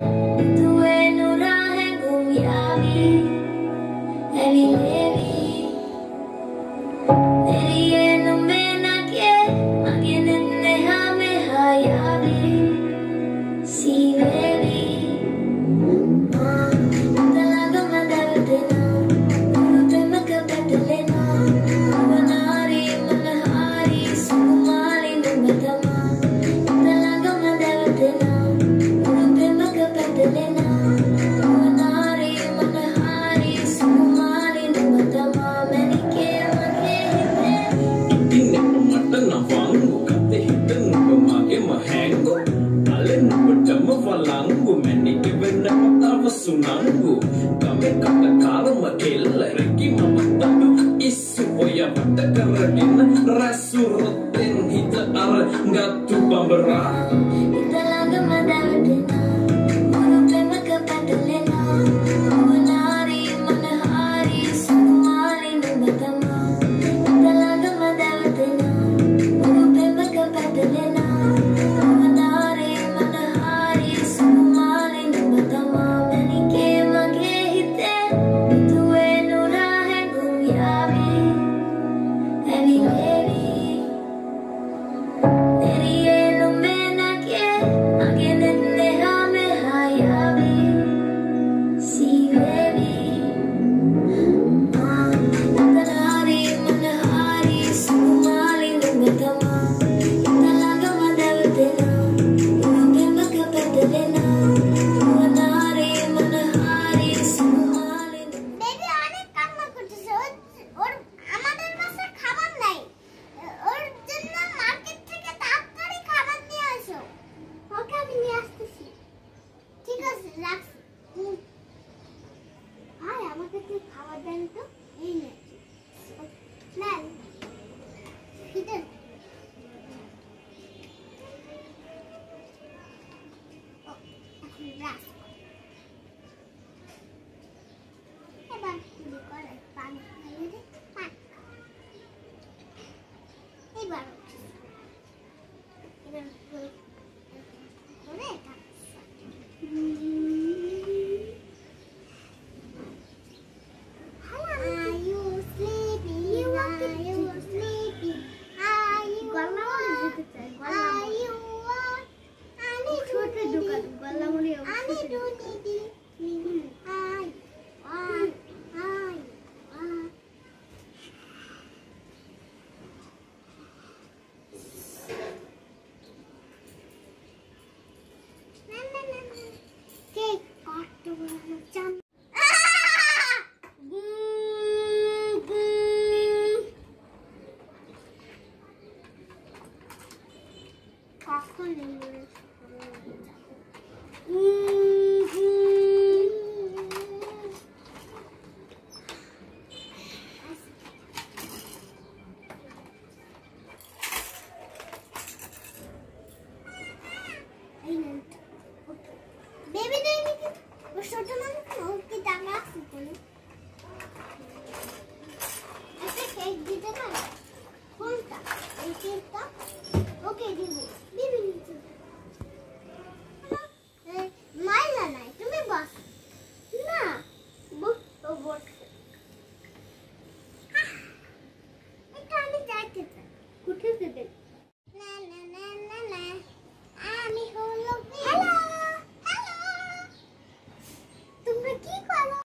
the way ಸುಸು ನಂಗು ಕಮೆ ಕಟ್ಟ ಕಾಲಮ ಕೆಲ್ಲರಿಗೆ isu isuaya pada karena rasul ten hita ar ngatu pamberah একটু খাওয়া দেন তো এই নেন 我老巧克力。嗯。